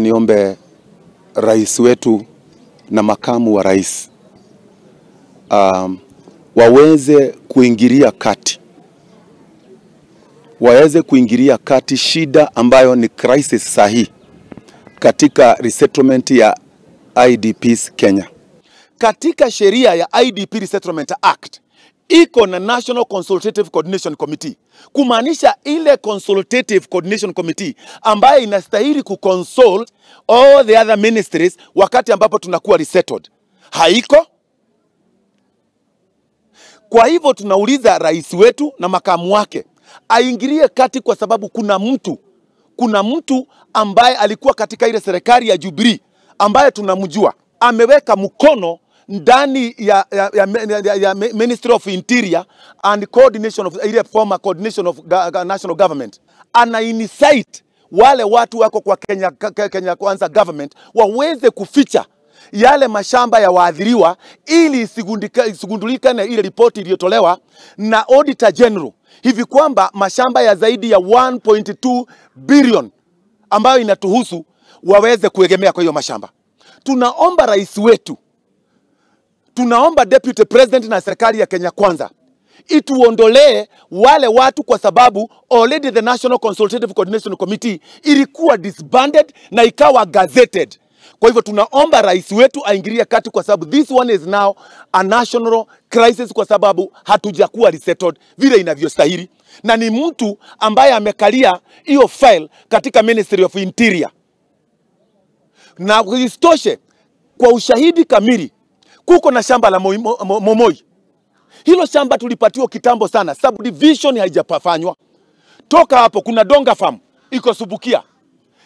Niombe rais wetu na makamu wa rais um, waweze kuingilia kati, waweze kuingilia kati shida ambayo ni crisis sahihi katika resettlement ya IDPs Kenya. Katika sheria ya IDP Resettlement Act iko na National Consultative Coordination Committee, kumaanisha ile Consultative Coordination Committee ambayo inastahili kuconsult all the other ministries wakati ambapo tunakuwa resettled, haiko. Kwa hivyo tunauliza rais wetu na makamu wake aingilie kati, kwa sababu kuna mtu kuna mtu ambaye alikuwa katika ile serikali ya Jubilee ambaye tunamjua. Ameweka mkono ndani ya, ya, ya, ya, ya Ministry of Interior and coordination of ile former coordination of national government, ana incite wale watu wako kwa Kenya, Kenya Kwanza government waweze kuficha yale mashamba ya waadhiriwa ili isigundulikane ile ripoti iliyotolewa na Auditor General hivi kwamba mashamba ya zaidi ya 1.2 billion ambayo inatuhusu waweze kuegemea kwa hiyo mashamba. Tunaomba rais wetu, tunaomba deputy president na serikali ya Kenya Kwanza ituondolee wale watu, kwa sababu already the National Consultative Coordination Committee ilikuwa disbanded na ikawa gazetted. Kwa hivyo tunaomba rais wetu aingilie kati, kwa sababu this one is now a national crisis, kwa sababu hatujakuwa resettled vile inavyostahili, na ni mtu ambaye amekalia hiyo file katika Ministry of Interior, na isitoshe, kwa ushahidi kamili, kuko na shamba la Moi, Mo, Mo, Momoi. Hilo shamba tulipatiwa kitambo sana, subdivision haijafanywa. Toka hapo kuna Donga Farm iko Subukia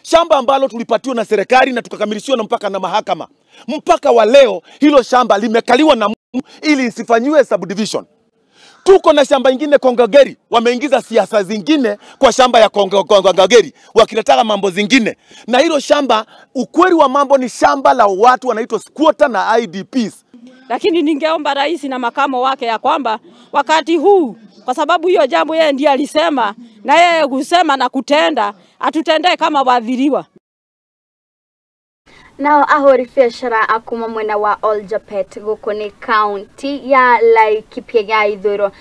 shamba ambalo tulipatiwa na serikali na tukakamilishiwa na mpaka na mahakama. Mpaka wa leo hilo shamba limekaliwa na ili isifanyiwe subdivision. Tuko na shamba ingine Kongogeri, wameingiza siasa zingine kwa shamba ya Kongogeri wakiletaka mambo zingine, na hilo shamba, ukweli wa mambo ni shamba la watu wanaitwa squatter na IDPs. Lakini ningeomba rais na makamo wake ya kwamba wakati huu, kwa sababu hiyo jambo yeye ndiye alisema, na yeye kusema na kutenda, atutendee kama waathiriwa. Nao ahũri biacara a kuma mwena wa Oljapet gũkũ nĩ kaunti ya Laikipia ya ithũĩro